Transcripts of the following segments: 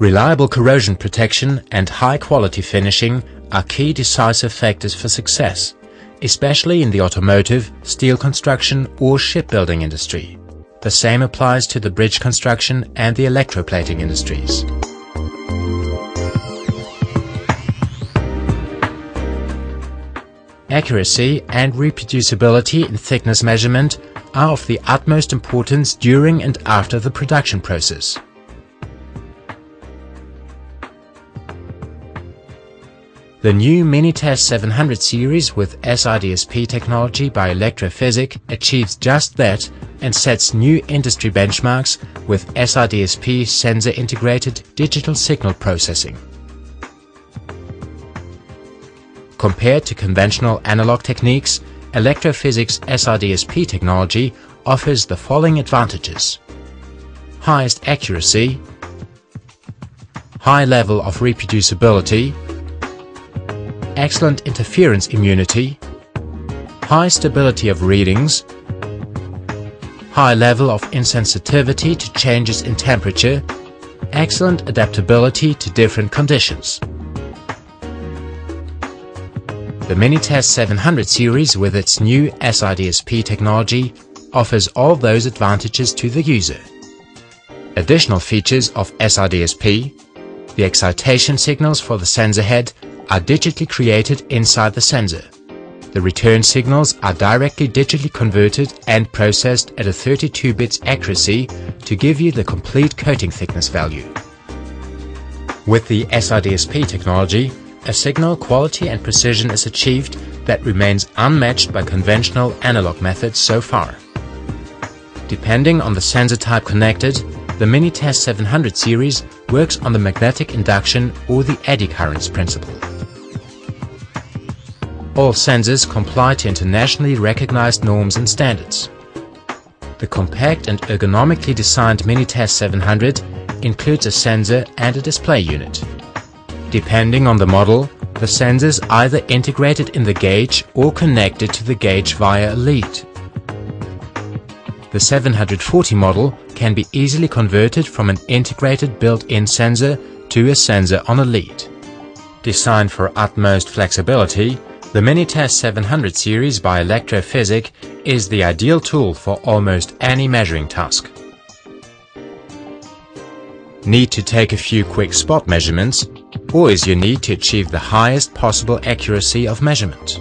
Reliable corrosion protection and high-quality finishing are key decisive factors for success, especially in the automotive, steel construction or shipbuilding industry. The same applies to the bridge construction and the electroplating industries. Accuracy and reproducibility in thickness measurement are of the utmost importance during and after the production process. The new Minitest 700 series with SIDSP technology by ElektroPhysik achieves just that and sets new industry benchmarks with SIDSP sensor integrated digital signal processing. Compared to conventional analog techniques, ElektroPhysik's SIDSP technology offers the following advantages. Highest accuracy, high level of reproducibility, excellent interference immunity, high stability of readings, high level of insensitivity to changes in temperature, excellent adaptability to different conditions. The Minitest 700 series with its new SIDSP technology offers all those advantages to the user. Additional features of SIDSP, the excitation signals for the sensor head are digitally created inside the sensor. The return signals are directly digitally converted and processed at a 32 bits accuracy to give you the complete coating thickness value. With the SIDSP technology, a signal quality and precision is achieved that remains unmatched by conventional analog methods so far. Depending on the sensor type connected, the Minitest 700 series works on the magnetic induction or the eddy currents principle. All sensors comply to internationally recognized norms and standards. The compact and ergonomically designed Minitest 700 includes a sensor and a display unit. Depending on the model, the sensors either integrated in the gauge or connected to the gauge via a lead. The 740 model can be easily converted from an integrated built-in sensor to a sensor on a lead. Designed for utmost flexibility, the Minitest 700 series by ElektroPhysik is the ideal tool for almost any measuring task. Need to take a few quick spot measurements, or is your need to achieve the highest possible accuracy of measurement?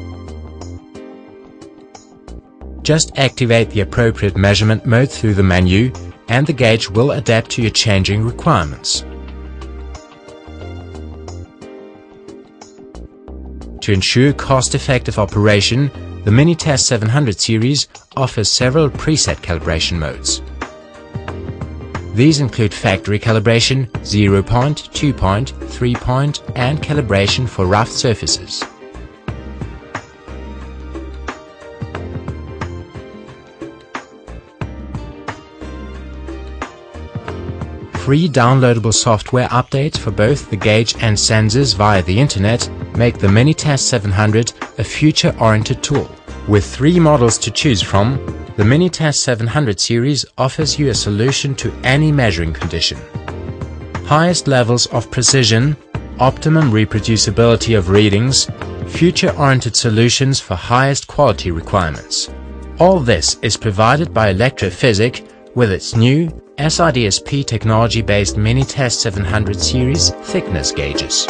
Just activate the appropriate measurement mode through the menu and the gauge will adapt to your changing requirements. To ensure cost-effective operation, the Minitest 700 series offers several preset calibration modes. These include factory calibration, 0 point, 2 point, 3 point and calibration for rough surfaces. Free downloadable software updates for both the gauge and sensors via the internet make the Minitest 700 a future-oriented tool. With three models to choose from, the Minitest 700 series offers you a solution to any measuring condition. Highest levels of precision, optimum reproducibility of readings, future-oriented solutions for highest quality requirements. All this is provided by ElektroPhysik with its new SIDSP technology-based Minitest 700 series thickness gauges.